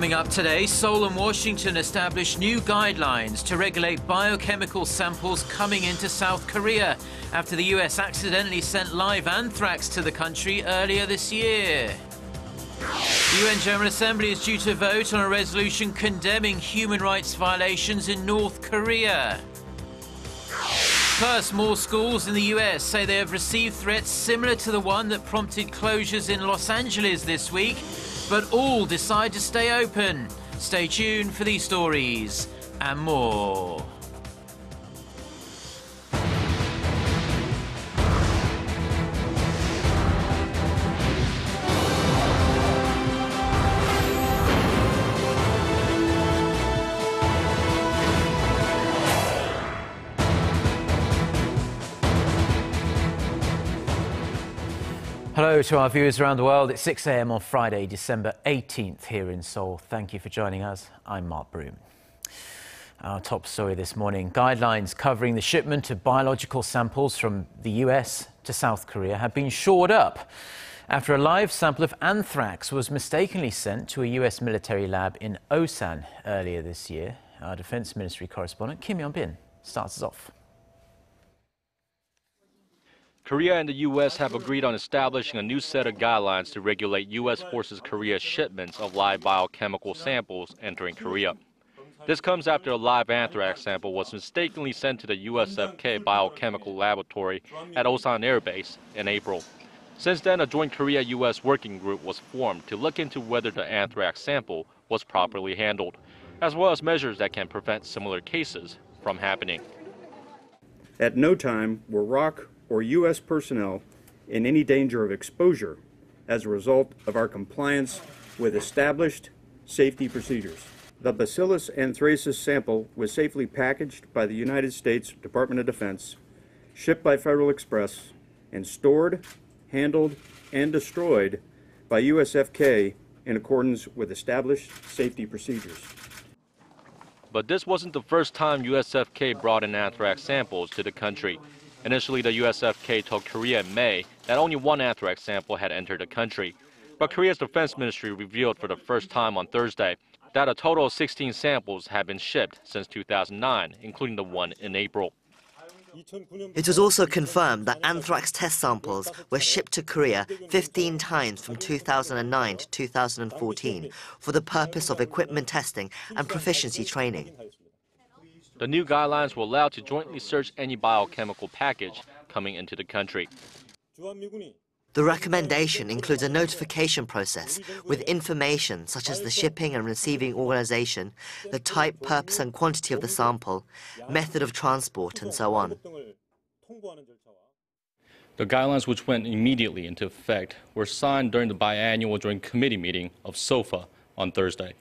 Coming up today, Seoul and Washington establish new guidelines to regulate biochemical samples coming into South Korea after the US accidentally sent live anthrax to the country earlier this year. The UN General Assembly is due to vote on a resolution condemning human rights violations in North Korea. First, more schools in the US say they have received threats similar to the one that prompted closures in Los Angeles this week, but all decide to stay open. Stay tuned for these stories and more. Hello to our viewers around the world. It's 6 a.m. on Friday, December 18th here in Seoul. Thank you for joining us. I'm Mark Broom. Our top story this morning guidelines covering the shipment of biological samples from the US to South Korea have been shored up after a live sample of anthrax was mistakenly sent to a US military lab in Osan earlier this year. Our Defense Ministry correspondent Kim Yeon Bin starts us off. Korea and the U.S. have agreed on establishing a new set of guidelines to regulate U.S. Forces Korea's shipments of live biochemical samples entering Korea. This comes after a live anthrax sample was mistakenly sent to the USFK Biochemical Laboratory at Osan Air Base in April. Since then, a joint Korea U.S. working group was formed to look into whether the anthrax sample was properly handled, as well as measures that can prevent similar cases from happening. At no time were ROK or U.S. personnel in any danger of exposure as a result of our compliance with established safety procedures. The Bacillus anthracis sample was safely packaged by the United States Department of Defense, shipped by Federal Express, and stored, handled, and destroyed by USFK in accordance with established safety procedures. But this wasn't the first time USFK brought in anthrax samples to the country. Initially, the USFK told Korea in May that only one anthrax sample had entered the country. But Korea's defense ministry revealed for the first time on Thursday that a total of 16 samples had been shipped since 2009, including the one in April. It was also confirmed that anthrax test samples were shipped to Korea 15 times from 2009 to 2014 for the purpose of equipment testing and proficiency training. The new guidelines will allow to jointly search any biochemical package coming into the country. The recommendation includes a notification process with information such as the shipping and receiving organization, the type, purpose and quantity of the sample, method of transport and so on. The guidelines which went immediately into effect were signed during the biannual joint committee meeting of SOFA on Thursday.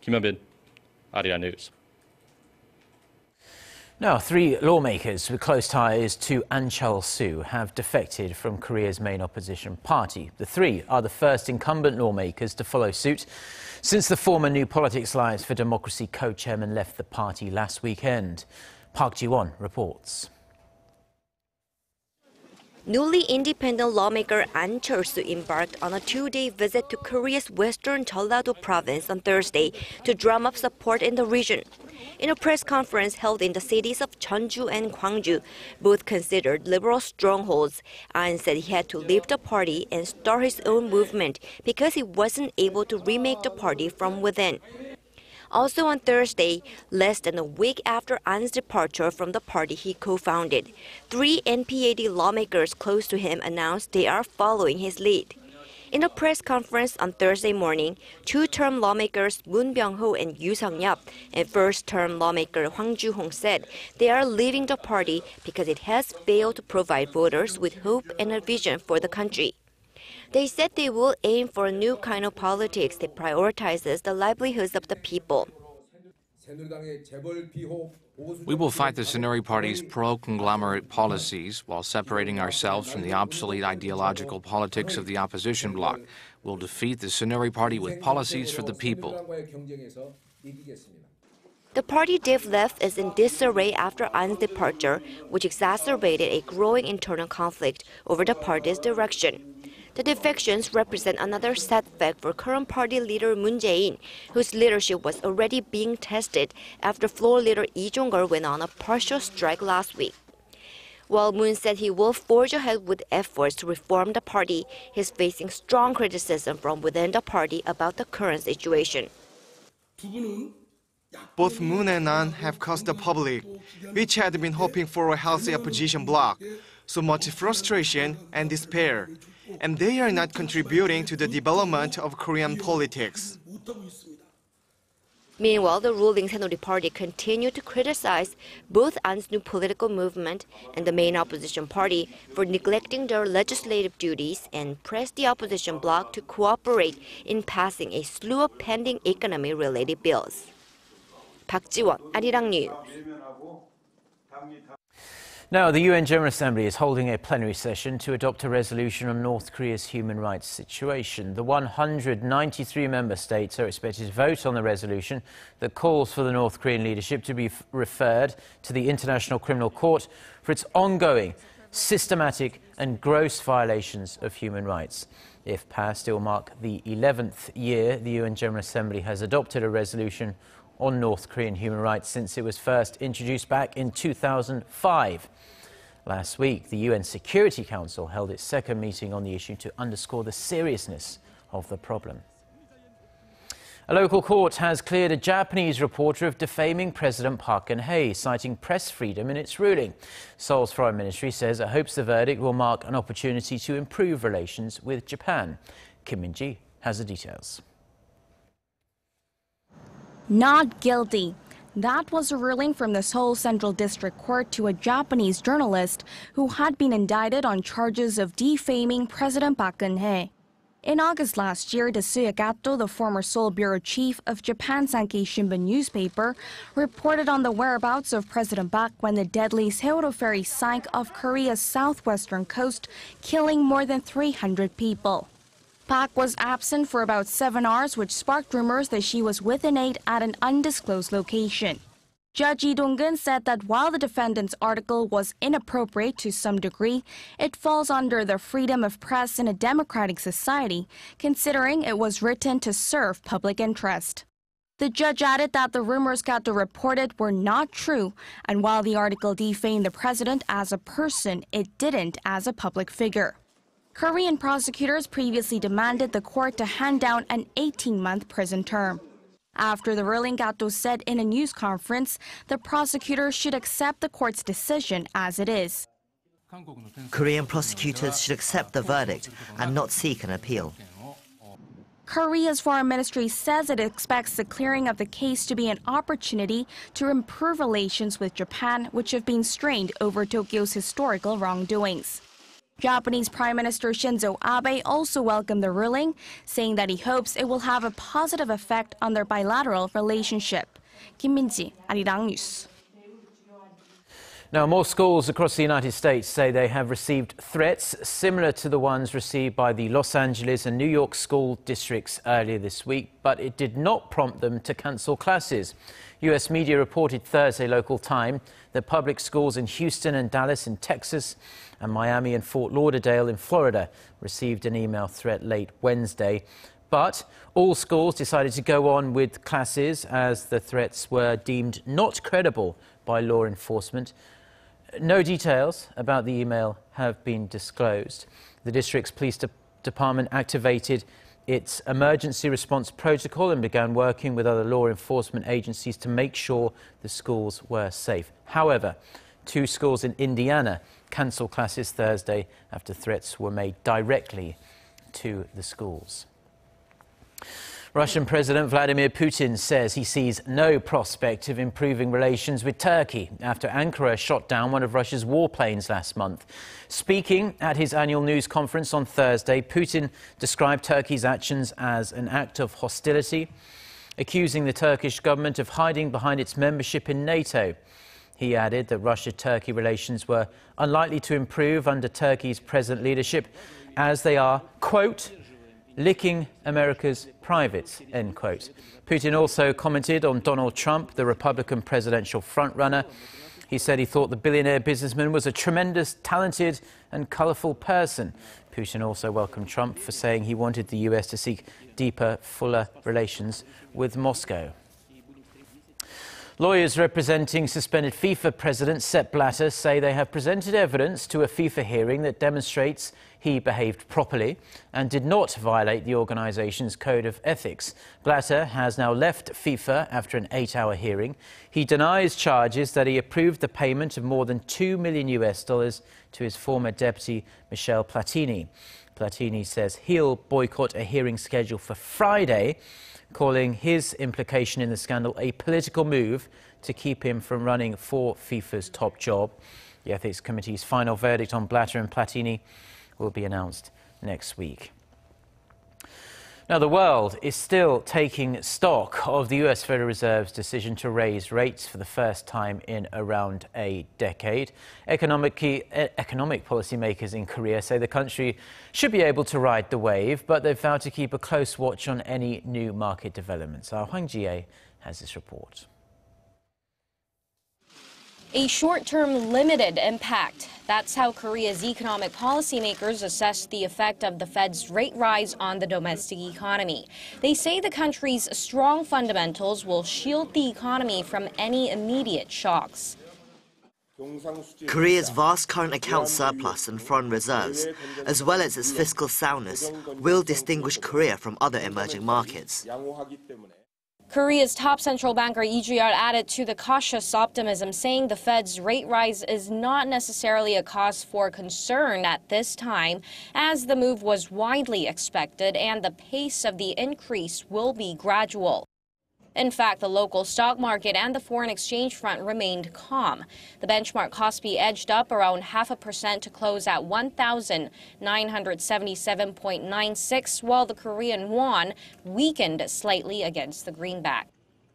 Kim Hyun-bin, Arirang News. Now, three lawmakers with close ties to Ahn Cheol-soo have defected from Korea's main opposition party. The three are the first incumbent lawmakers to follow suit since the former New Politics Alliance for Democracy co-chairman left the party last weekend. Park Ji-won reports. Newly independent lawmaker Ahn Cheol-soo embarked on a two-day visit to Korea's western Jeollado province on Thursday to drum up support in the region. In a press conference held in the cities of Jeonju and Gwangju, both considered liberal strongholds, Ahn said he had to leave the party and start his own movement because he wasn't able to remake the party from within. Also on Thursday, less than a week after Ahn's departure from the party he co-founded, three NPAD lawmakers close to him announced they are following his lead. In a press conference on Thursday morning, two-term lawmakers Moon Byung-ho and Yoo Sung-yup and first-term lawmaker Hwang Ju-hong said they are leaving the party because it has failed to provide voters with hope and a vision for the country. They said they will aim for a new kind of politics that prioritizes the livelihoods of the people. We will fight the Saenuri Party's pro-conglomerate policies while separating ourselves from the obsolete ideological politics of the opposition bloc. We'll defeat the Saenuri Party with policies for the people. The party div left is in disarray after Ahn's departure, which exacerbated a growing internal conflict over the party's direction. The defections represent another setback for current party leader Moon Jae-in, whose leadership was already being tested after floor leader Lee Jong-geol went on a partial strike last week. While Moon said he will forge ahead with efforts to reform the party, he's facing strong criticism from within the party about the current situation. Both Moon and Ahn have caused the public, which had been hoping for a healthy opposition bloc, so much frustration and despair, and they are not contributing to the development of Korean politics. Meanwhile, the ruling Saenuri Party continued to criticize both Ahn's new political movement and the main opposition party for neglecting their legislative duties and pressed the opposition bloc to cooperate in passing a slew of pending economy-related bills. Park Ji-won, Arirang News. Now, the UN General Assembly is holding a plenary session to adopt a resolution on North Korea's human rights situation. The 193 member states are expected to vote on the resolution that calls for the North Korean leadership to be referred to the International Criminal Court for its ongoing, systematic and gross violations of human rights. If passed, it will mark the 11th year the UN General Assembly has adopted a resolution on North Korean human rights since it was first introduced back in 2005. Last week, the UN Security Council held its second meeting on the issue to underscore the seriousness of the problem. A local court has cleared a Japanese reporter of defaming President Park Geun-hye, citing press freedom in its ruling. Seoul's foreign ministry says it hopes the verdict will mark an opportunity to improve relations with Japan. Kim Min-ji has the details. Not guilty. That was a ruling from the Seoul Central District Court to a Japanese journalist who had been indicted on charges of defaming President Park Geun-hye. In August last year, Tetsuya Kato, the former Seoul bureau chief of Japan Sankei Shimbun newspaper, reported on the whereabouts of President Park when the deadly Sewol ferry sank off Korea's southwestern coast, killing more than 300 people. Park was absent for about seven hours, which sparked rumors that she was with an aide at an undisclosed location. Judge Lee Dong-gun said that while the defendant's article was inappropriate to some degree, it falls under the freedom of press in a democratic society, considering it was written to serve public interest. The judge added that the rumors got Kato reported were not true, and while the article defamed the president as a person, it didn't as a public figure. Korean prosecutors previously demanded the court to hand down an 18-month prison term. After the ruling, Kato said in a news conference the prosecutor should accept the court's decision as it is. Korean prosecutors should accept the verdict and not seek an appeal. Korea's foreign ministry says it expects the clearing of the case to be an opportunity to improve relations with Japan, which have been strained over Tokyo's historical wrongdoings. Japanese Prime Minister Shinzo Abe also welcomed the ruling, saying that he hopes it will have a positive effect on their bilateral relationship. Kim Min-ji, Arirang News. Now, more schools across the United States say they have received threats similar to the ones received by the Los Angeles and New York school districts earlier this week, but it did not prompt them to cancel classes. U.S. media reported Thursday local time that public schools in Houston and Dallas in Texas and Miami and Fort Lauderdale in Florida received an email threat late Wednesday. But all schools decided to go on with classes as the threats were deemed not credible by law enforcement. No details about the email have been disclosed. The district's police de department activated its emergency response protocol and began working with other law enforcement agencies to make sure the schools were safe. However, two schools in Indiana cancelled classes Thursday after threats were made directly to the schools. Russian President Vladimir Putin says he sees no prospect of improving relations with Turkey after Ankara shot down one of Russia's warplanes last month. Speaking at his annual news conference on Thursday, Putin described Turkey's actions as an act of hostility, accusing the Turkish government of hiding behind its membership in NATO. He added that Russia-Turkey relations were unlikely to improve under Turkey's present leadership as they are, quote, licking America's privates, end quote. Putin also commented on Donald Trump, the Republican presidential frontrunner. He said he thought the billionaire businessman was a tremendous, talented and colourful person. Putin also welcomed Trump for saying he wanted the US to seek deeper, fuller relations with Moscow. Lawyers representing suspended FIFA president Sepp Blatter say they have presented evidence to a FIFA hearing that demonstrates he behaved properly and did not violate the organisation's code of ethics. Blatter has now left FIFA after an eight-hour hearing. He denies charges that he approved the payment of more than 2 million US dollars to his former deputy Michel Platini. Platini says he'll boycott a hearing scheduled for Friday calling his implication in the scandal a political move to keep him from running for FIFA's top job. The Ethics Committee's final verdict on Blatter and Platini will be announced next week. Now, the world is still taking stock of the US Federal Reserve's decision to raise rates for the first time in around a decade. Economic, economic policymakers in Korea say the country should be able to ride the wave, but they've vowed to keep a close watch on any new market developments. Our Hwang Ji has this report a short-term limited impact. That's how Korea's economic policymakers assess the effect of the Fed's rate rise on the domestic economy. They say the country's strong fundamentals will shield the economy from any immediate shocks. Korea's vast current account surplus and foreign reserves, as well as its fiscal soundness, will distinguish Korea from other emerging markets. Korea's top central banker Lee Ju-yeol added to the cautious optimism, saying the Fed's rate rise is not necessarily a cause for concern at this time, as the move was widely expected and the pace of the increase will be gradual. In fact, the local stock market and the foreign exchange front remained calm. The benchmark Kospi edged up around half a percent to close at 1,977.96, while the Korean won weakened slightly against the greenback.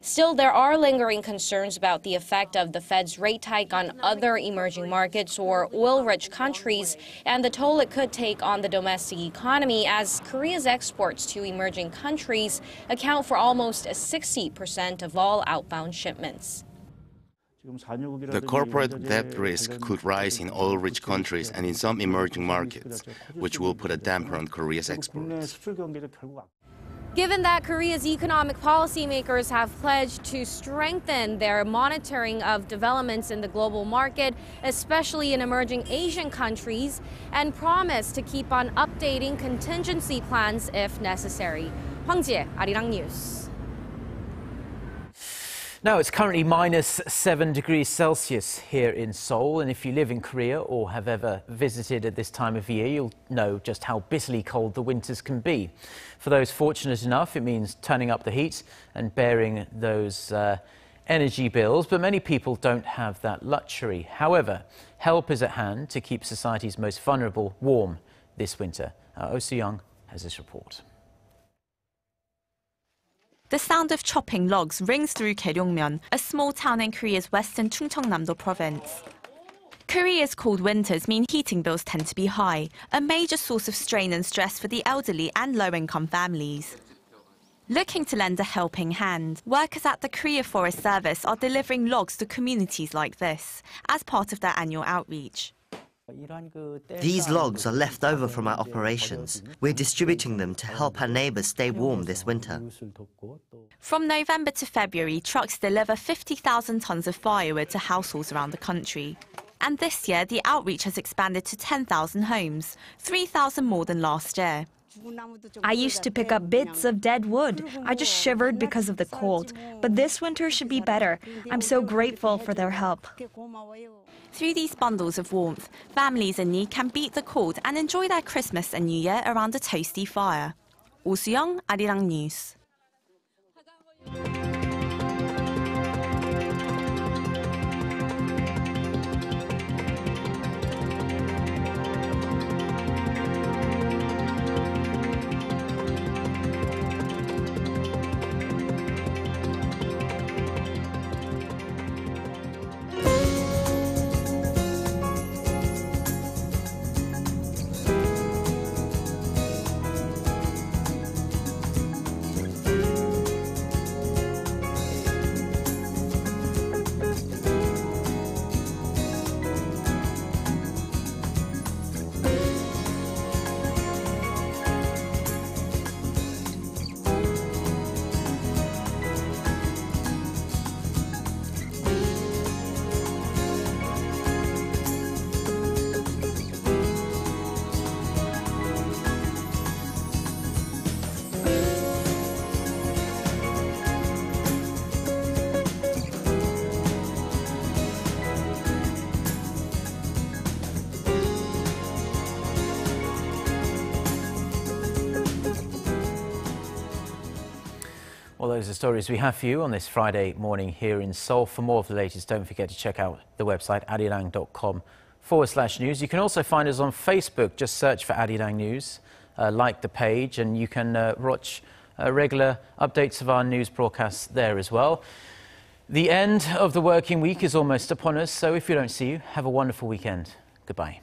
Still, there are lingering concerns about the effect of the Fed's rate hike on other emerging markets or oil-rich countries and the toll it could take on the domestic economy as Korea's exports to emerging countries account for almost 60% of all outbound shipments. The corporate debt risk could rise in oil-rich countries and in some emerging markets, which will put a damper on Korea's exports. Given that Korea's economic policymakers have pledged to strengthen their monitoring of developments in the global market, especially in emerging Asian countries, and promise to keep on updating contingency plans if necessary. Hwang Jie, Arirang News. Now, it's currently minus 7 degrees Celsius here in Seoul, and if you live in Korea or have ever visited at this time of year, you'll know just how bitterly cold the winters can be. For those fortunate enough, it means turning up the heat and bearing those uh, energy bills, but many people don't have that luxury. However, help is at hand to keep society's most vulnerable warm this winter. Uh, Oh Young has this report. The sound of chopping logs rings through Garyongmyeon, a small town in Korea's western Chungcheongnam-do province. Korea's cold winters mean heating bills tend to be high, a major source of strain and stress for the elderly and low-income families. Looking to lend a helping hand, workers at the Korea Forest Service are delivering logs to communities like this as part of their annual outreach. These logs are left over from our operations. We're distributing them to help our neighbours stay warm this winter. From November to February, trucks deliver 50,000 tonnes of firewood to households around the country. And this year, the outreach has expanded to 10,000 homes, 3,000 more than last year. I used to pick up bits of dead wood. I just shivered because of the cold. But this winter should be better. I'm so grateful for their help. Through these bundles of warmth, families in need can beat the cold and enjoy their Christmas and New Year around a toasty fire. Oh Soo-young, Arirang News. Those are the stories we have for you on this Friday morning here in Seoul. For more of the latest, don't forget to check out the website arirang.com forward slash news. You can also find us on Facebook. Just search for Arirang News, uh, like the page, and you can uh, watch uh, regular updates of our news broadcasts there as well. The end of the working week is almost upon us, so if we don't see you, have a wonderful weekend. Goodbye.